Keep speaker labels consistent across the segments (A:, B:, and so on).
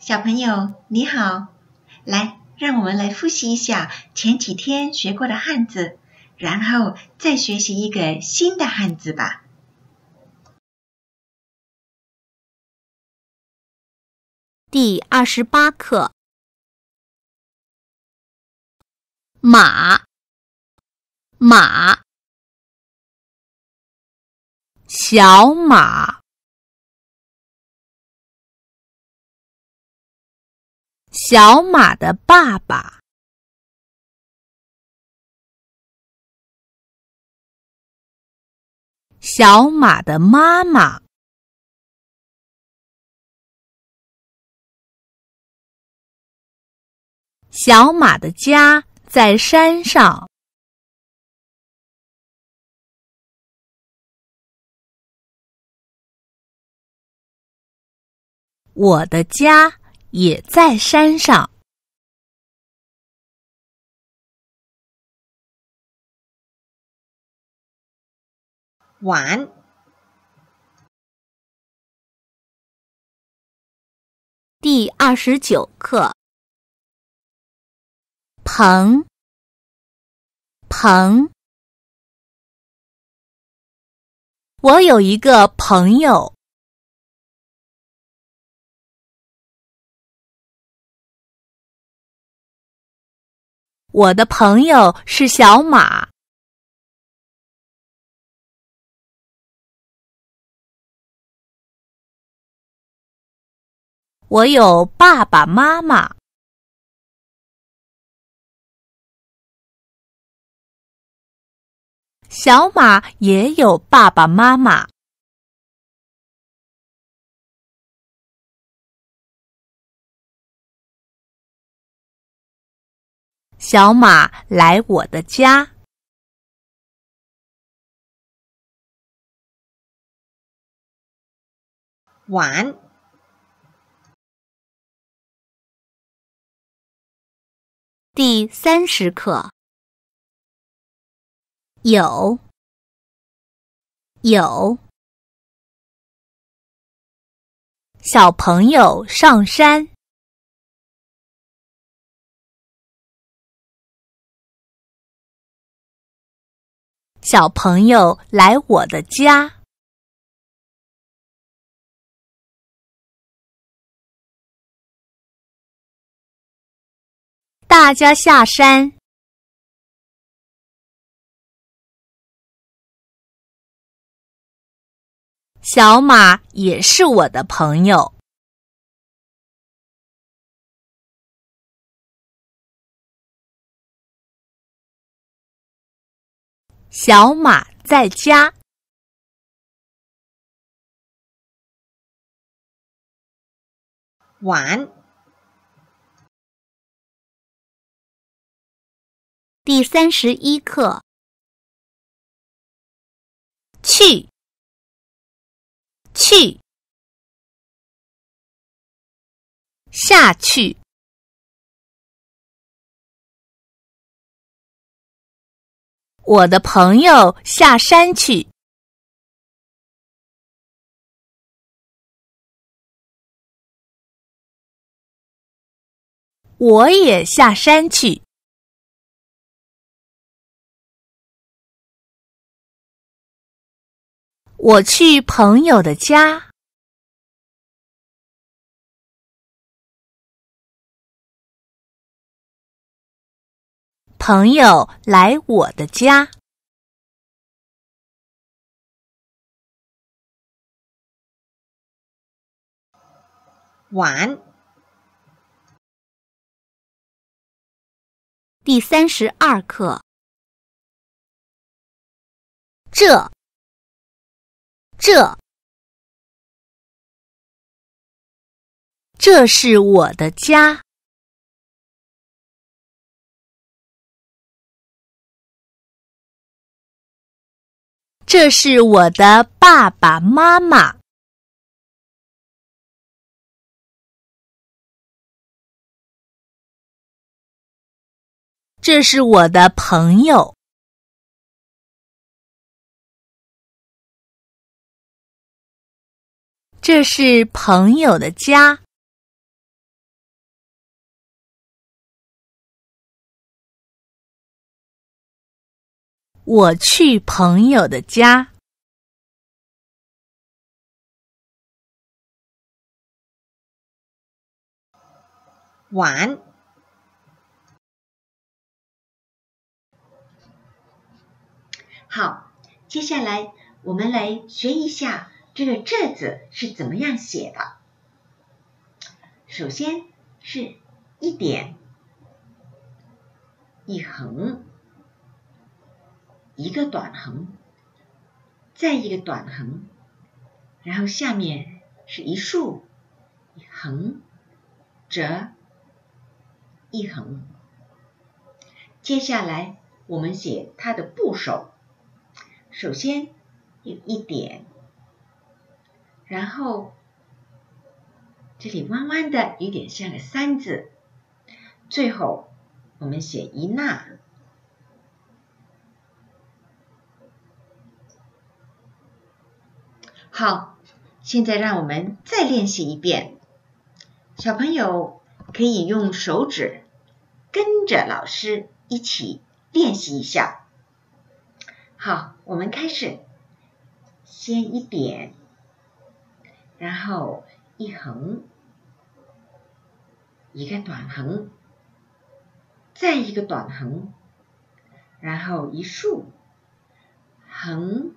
A: 小朋友你好，来，让我们来复习一下前几天学过的汉字，然后再学习一个新的汉字吧。
B: 第二十八课，马，马，小马。小马的爸爸，小马的妈妈，小马的家在山上，我的家。也在山上。
A: 玩。
B: 第二十九课。鹏，鹏。我有一个朋友。我的朋友是小马。我有爸爸妈妈。小马也有爸爸妈妈。小马来我的家。
A: 玩。
B: 第三十课。有。有。小朋友上山。小朋友来我的家。大家下山。小马也是我的朋友。小马在家
A: 玩。
B: 第三十一课，去，去，下去。我的朋友下山去，我也下山去。我去朋友的家。朋友来我的家，
A: 玩。
B: 第三十二课，这，这，这是我的家。这是我的爸爸妈妈。这是我的朋友。这是朋友的家。我去朋友的家。
A: 玩。好，接下来我们来学一下这个“这”字是怎么样写的。首先是一点一横，一个短横，再一个短横，然后下面是一竖一横折。一横，接下来我们写它的部首。首先有一点，然后这里弯弯的，有点像个三字。最后我们写一捺。好，现在让我们再练习一遍，小朋友。可以用手指跟着老师一起练习一下。好，我们开始，先一点，然后一横，一个短横，再一个短横，然后一竖，横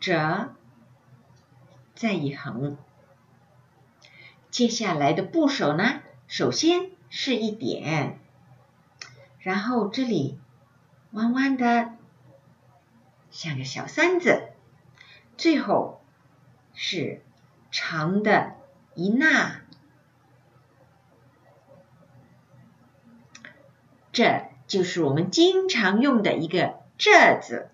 A: 折，再一横。接下来的部首呢？首先是一点，然后这里弯弯的像个小三子，最后是长的一捺，这就是我们经常用的一个“这”字。